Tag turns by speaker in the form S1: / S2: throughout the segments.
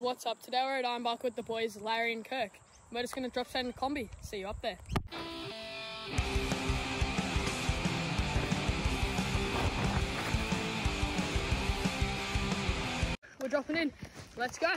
S1: What's up? Today we're at Ironbark with the boys Larry and Kirk. We're just going to drop down in the Kombi. See you up there. We're dropping in. Let's go.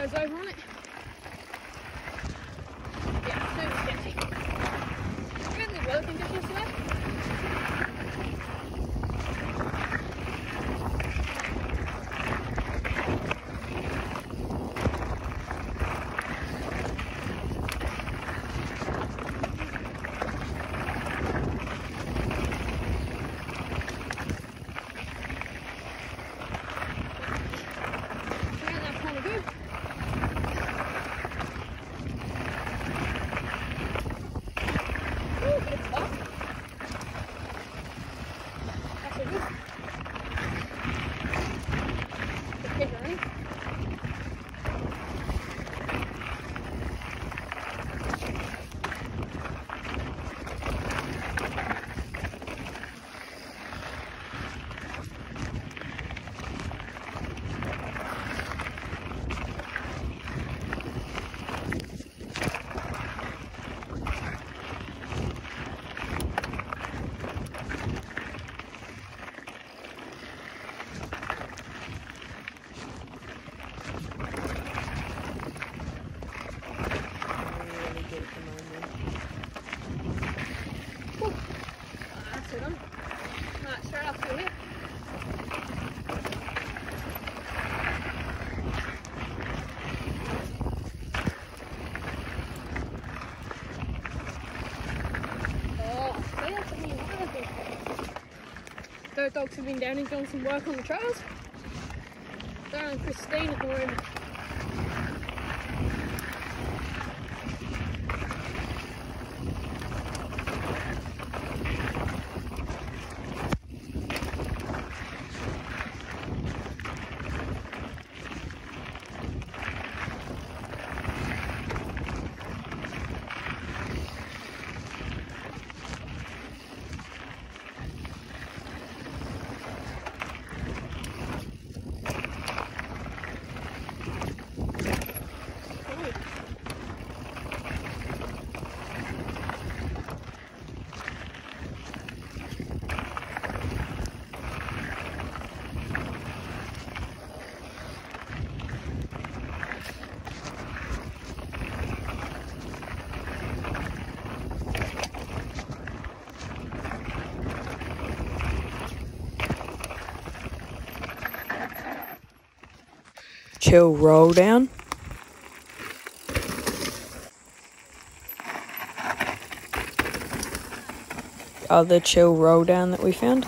S1: guys over on it. Dogs have been down and doing some work on the trails. They're Christine at the moment.
S2: Chill roll down. Other chill roll down that we found.